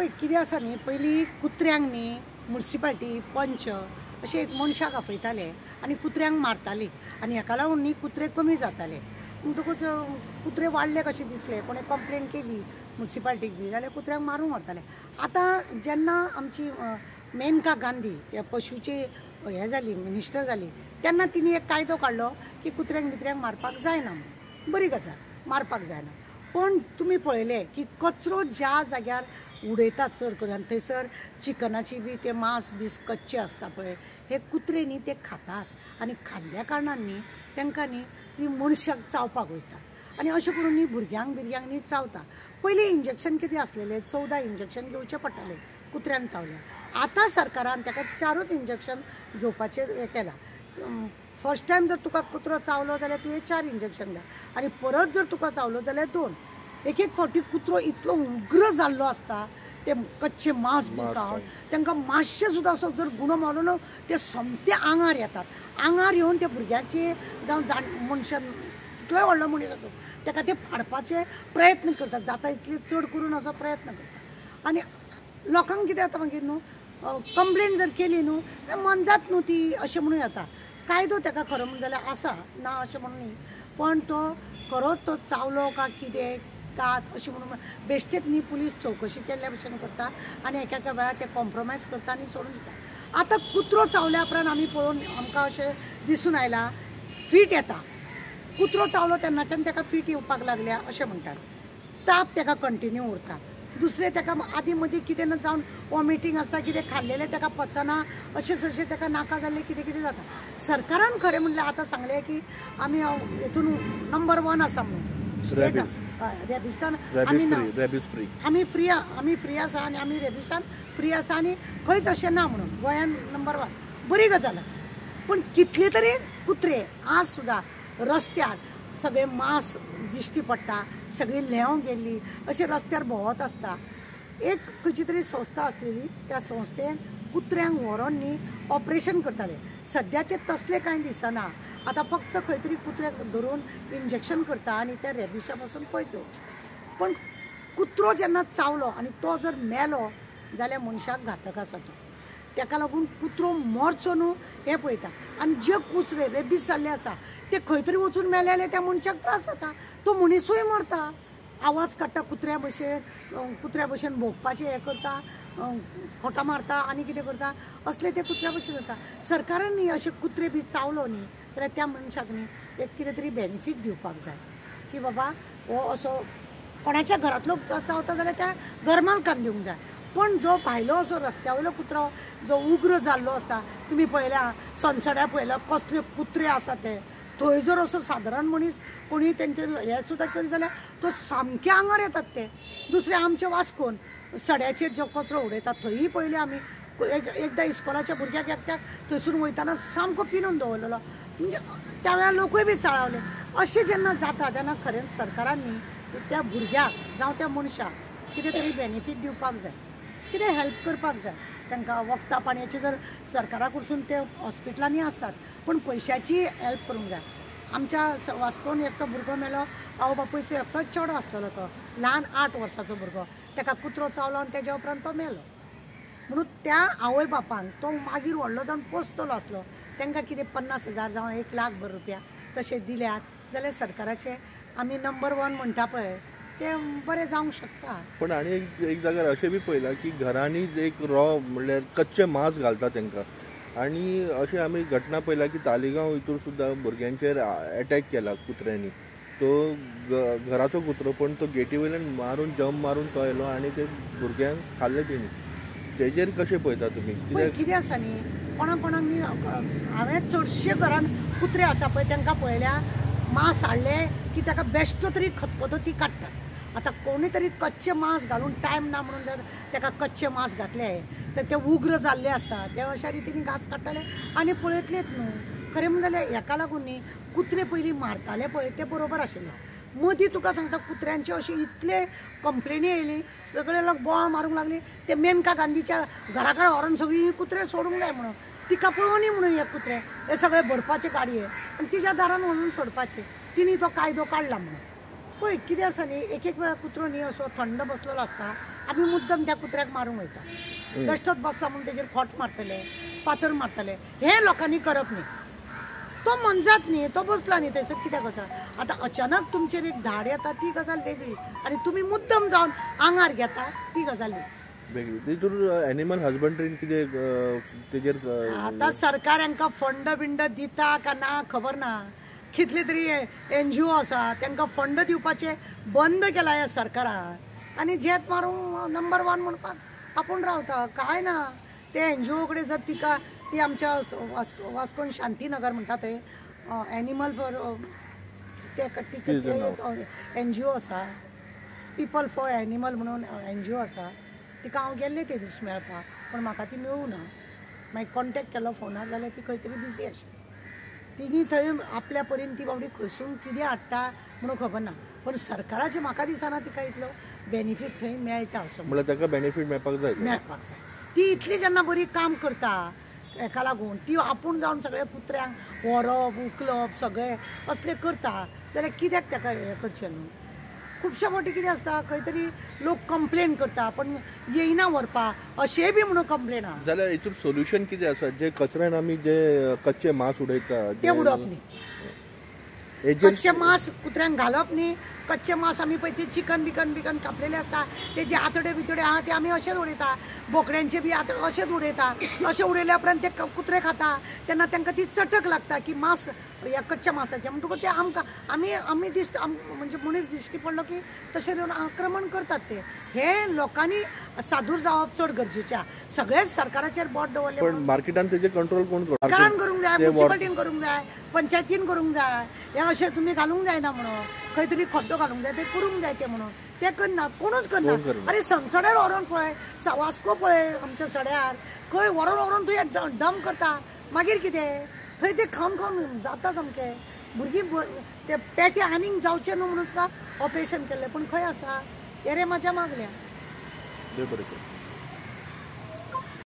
पळय कितें आसा न्ही पयलीं कुत्र्यांक न्ही म्युन्सिपाल्टी पंच अशे एक मनशाक आफयताले आनी कुत्र्यांक मारताली. आनी हाका लागून न्ही कुत्रे कमी जाताले. म्हणटकूच कुत्रे वाडले कशे दिसले? कोणें कंप्लेन केली म्युन्सिपाल्टीक बी जाल्यार कुत्र्यांक मारूंक व्हरताले आतां जेन्ना आमची मेनका गांधी त्या पशुचे हें जाली मिनिस्टर जाली तेन्ना तिणी एक कायदो काडलो की कुत्र्यांक बित्र्यांक मारपाक जायना बरी गजाल मारपाक जायना. पण तुमी पळयलें की कचरो ज्या जाग्यार उडयतात चड करून आनी थंयसर चिकनाची बी ते मांस बीस कच्चे आसता पळय हे कुत्रे न्ही ते खातात आनी खाल्ल्या कारणान न्ही तांकां न्ही ती मनशाक चावपाक वयता आनी अशें करून न्ही भुरग्यांक भुरग्यांक न्ही चावता पयलीं इंजेक्शन कितें आसलेलें चवदा इंजेक्शन घेवचें पडटालें कुत्र्यांक चावल्यार आतां सरकारान ताका चारूच इंजेक्शन घेवपाचेर हें केलां. फर्स्ट टायम जर तुका कुत्रो चावलो जाल्यार तुवें चार इंजेक्शन घ्या आनी परत जर तुका चावलो जाल्यार दोन. एक एक फावटी कुत्रो इतलो उग्र जाल्लो आसता ते कच्चे मांस बी खावन तांकां मातशें सुद्दां असो जर गुणो मारलो न्हू ते सोमते आंगार येतात. आंगार येवन त्या भुरग्याचे जावं जाण मनशान कितलोय व्हडलो मनीस आसूं ताका ते फाडपाचे प्रयत्न करतात. जाता इतले चड करून असो प्रयत्न करतात. आनी लोकांक कितें जाता मागीर न्हू कंप्लेन जर केली न्हू मनजात न्हू ती अशें म्हणून येता. कायदो ताका खरो म्हणून जाल्यार आसा ना अशें म्हणून न्ही. पण तो खरोच तो चावलो का कितें कात अशें म्हणून बेश्टेच न्ही पुलीस चवकशी केल्ल्या भशेन करता आनी एका एका वेळार ते कॉम्प्रोमायज करता आनी सोडून दिता. आतां कुत्रो चावल्या उपरांत आमी पळोवन आमकां अशें दिसून आयलां फीट येता. कुत्रो चावलो तेन्नाच्यान ताका फीट येवपाक लागल्या अशें म्हणटात. ताप ताका कंटिन्यू उरता. दुसरें ताका आदीं मदीं कितें ना जावन वॉमिटींग आसता कितें खाल्लेलें ताका पचना अशें जशें ताका नाका जाल्लें कितें कितें जाता. सरकारान खरें म्हणल्यार आतां सांगलें की आमी हितून नंबर वन आसा म्हणून. रेबिस्तान आमी आमी फ्री आमी फ्री आसा आनी आमी रेबिस्तान फ्री आसा आनी खंयच अशें ना म्हणून. गोंयान नंबर वन बरी गजाल आसा पूण कितले तरी कुत्रे आज सुद्दां रस्त्यार सगळे मांस दिश्टी पडटा सगळी लेव गेल्ली अशें रस्त्यार भोंवत आसता एक खंयची तरी संस्था आसलेली त्या संस्थेन कुत्र्यांक व्हरोन न्ही ऑपरेशन करताले. सद्या ते तसले कांय दिसना. आतां फक्त खंय तरी कुत्र्याक धरून इंजेक्शन करता आनी त्या रेबिशा पासून पयस पण कुत्रो जेन्ना चावलो आनी तो जर मेलो जाल्यार मनशाक घातक आसा तो ताका लागून कुत्रो मरचो न्हू हें पळयता. आनी जे कुत्रे रेबीस जाल्ले आसा ते खंय तरी वचून मेलेले त्या मनशाक त्रास जाता. तो मनीसूय मरता आवाज काडटा कुत्र्या भशेन कुत्र्या भशेन भोगपाचें हें करता अं, खोटां मारता आनी कितें करता. असले ते कुत्र्या भशेन जाता सरकारान न्ही अशे कुत्रे बी चावलो न्ही जाल्यार त्या मनशाक न्ही एक कितें तरी बेनिफीट दिवपाक जाय. की बाबा हो असो कोणाच्या घरांतलो चावता जाल्यार त्या घरमालकान दिवंक जाय. पण जो भायलो असो रस्त्या वयलो कुत्रो जो उग्र जाल्लो आसता तुमी पळयल्या सनसड्या पळयल्या कसले कुत्रे आसा ते. थंय जर असो सादारण मनीस कोणी तेंचे हे सुद्दां करी जाल्यार तो सामके आंगार येतात ते. दुसरे आमचे वास्कोन सड्याचेर जो कचरो उडयतात थंयी पयलीं आमी एक एकदां इस्कॉलाच्या भुरग्याक एकट्याक थंयसून वयताना सामको पिनून दवरलेलो. म्हणजे त्या वेळार लोकूय बी चाळावले अशें जेन्ना जाता तेन्ना खरें सरकारांनी त्या भुरग्याक जावं त्या मनशाक कितें तरी बेनिफीट दिवपाक जाय. कितें हेल्प करपाक जाय. तांकां वखदां पाणयाचे जर सरकारा कडसून ते हॉस्पिटलांनी आसतात पण पयशाची हेल्प करूंक जाय आमच्या स- वास्कोन एकटो भुरगो मेलो आवय बापूयचो एकटो चेडो आसलेलो तो ल्हान आठ वर्साचो भुरगो ताका कुत्रो चावलो आनी तेज्या उपरांत तो मेलो. म्हणून त्या आवय बापान तो मागीर व्हडलो जावन पोसतलो आसलो तांकां कितें पन्नास हजार जावं एक लाख भर रुपया तशें दिल्यात. जाल्यार सरकाराचे आमी नंबर वन म्हणटा पळय ते बरें जावंक शकता पण आनी एक एक जाग्यार अशें बी पळयलां की घरांनी एक रॉ म्हणल्यार कच्चे मांस घालता तांकां आनी अशें आमी घटना पळयला की तालिगांव हितूर सुद्दां भुरग्यांचेर अटॅक केला कुत्र्यांनी. तो घराचो कुत्रो पण तो गेटी वयल्यान मारून जंप मारून तो येयलो आनी ते भुरग्यांक खाल्ले तेणी. तेजेर कशें पळयता तुमी पण कित्याक कितें आसा न्ही कोणाक कोणाक न्ही हांवें चडशे घरान कुत्रे आसा पळय तांकां पळयल्या मांस हाडले की ताका बेश्टो तरी खतखतो ती काडटात. आतां कोणीतरी कच्चे मांस घालून टायम ना म्हणून जर ताका कच्चे मांस घातले तर ते उग्र जाल्ले आसता ते अशा रितीन घास काडटाले आनी पळयतलेच न्हू खरें म्हणजे जाल्यार हेका लागून न्ही कुत्रे पयलीं मारताले पळय ते बरोबर आशिल्ले मदीं तुका सांगता कुत्र्यांचे अशी इतले कंप्लेनी येयली सगळे लोक बोळ मारूंक लागले. ते मेनका गांधीच्या घरा कडेन व्हरोन सगळीं कुत्रे सोडूंक जाय म्हणून. तिका पळोवनी म्हणून हे कुत्रे. हे सगळे भरपाचे गाडये आनी तिच्या दारान व्हरून सोडपाचे. तिणी तो कायदो काडला म्हणून. पळय कितें आसा न्ही एक एक वेळा कुत्रो न्ही असो थंड बसलेलो आसता आमी मुद्दम त्या कुत्र्याक मारूंक वयता बेश्टोच बसला म्हणून तेजेर खोट मारतले फातर मारतले. हे लोकांनी करप न्ही. तो मनजात न्ही तो बसला न्ही थंयसर कित्याक वता आतां अचानक तुमचेर एक धाड येता ती गजाल वेगळी. आनी तुमी मुद्दम जावन आंगार घेता ती गजाल वेगळी. तितून एनिमल हजबंड्रीन कितें तेजेर आतां सरकार हांकां फंड बिंड दिता का ना खबर ना. कितले तरी एन जी ओ आसा तांकां फंड दिवपाचे बंद केला ह्या सरकारान. आनी जेत मारूंक नंबर वन म्हणपाक आपूण रावता. काय ना? ते एन जी ओ कडेन जर तिका ती आमच्या वास- वास्कोन शांतीनगर म्हणटा थंय एनिमल फॉर ते तिका एन जी ओ आसा पिपल फॉर एनिमल म्हणून एन जी ओ आसा तिका हांव गेल्लें ते दीस मेळपाक पूण म्हाका ती मेळूं ना मागीर कॉन्टेक्ट केलो फोनार जाल्यार ती खंय तरी बिजी आशिल्ली. तिणी थंय आपल्या परीन ती बाबडी खंयसून कितें हाडटा म्हणून खबर ना पण सरकाराचे म्हाका दिसना तिका इतलो बेनिफीट थंय मेळटा असो म्हणल्यार ताका बेनिफीट मेळपाक जाय. मेळपाक जाय. ती इतली जेन्ना बरी काम करता हेका लागून ती आपूण जावन सगळ्या कुत्र्यांक व्हरप उखलप सगळे असले करता जाल्यार कित्याक ताका हें करचें? न्हू खुबशे फावटी कितें आसता खंय तरी लोक कंप्लेन करता. पण येयना व्हरपा अशेंय बी म्हणून कंप्लेन आहा. जाल्यार हितून सोल्युशन कितें आसा जे कचऱ्यान आमी जे कच्चे मांस उडयता ते उडोवप न्ही. कच्चे मांस कुत्र्यांक घालप न्ही. कच्चे मांस आमी पळय ते चिकन बिकन बिकन कापलेले आसता तेजे आतडे बितडे आहा ते आमी अशेच उडयता बोकड्यांचे बी आतडे अशेच उडयता अशें उडयल्या उपरांत ते कुत्रे खाता तेन्ना तांकां ती चटक लागता की मांस ह्या कच्च्या मांसाचें म्हणटकूच ते आमकां आमी आमी दिश्ट म्हणजे मनीस दिश्टी पडलो की तशें येवन आक्रमण करतात ते. हे लोकांनी सादूर जावप चड गरजेचें आहा. सगळेच सरकाराचेर बोट दवरले पण मार्केटान तेजे कंट्रोल कोण करूंक जाय म्युन्सिपाल्टीन करूंक जाय पंचायतीन करूंक जाय हे अशें तुमी घालूंक जायना म्हणून. खंय तरी खड्डो घालूंक जाय ते करूंक जाय ते म्हणून. ते करना कोणूच करना? अरे संसड्यार व्हरून पळय वास्को पळय आमच्या सड्यार खंय व्हरून व्हरून थंय ड- डंप करता. मागीर कितें? थंय ते खावन खावन जाता सामकें. भुरगीं ते पेटे आनीक जावचे न्हू म्हणून तुका ऑपरेशन केल्लें. पूण खंय आसा? मागल्या. देव बरें करूं.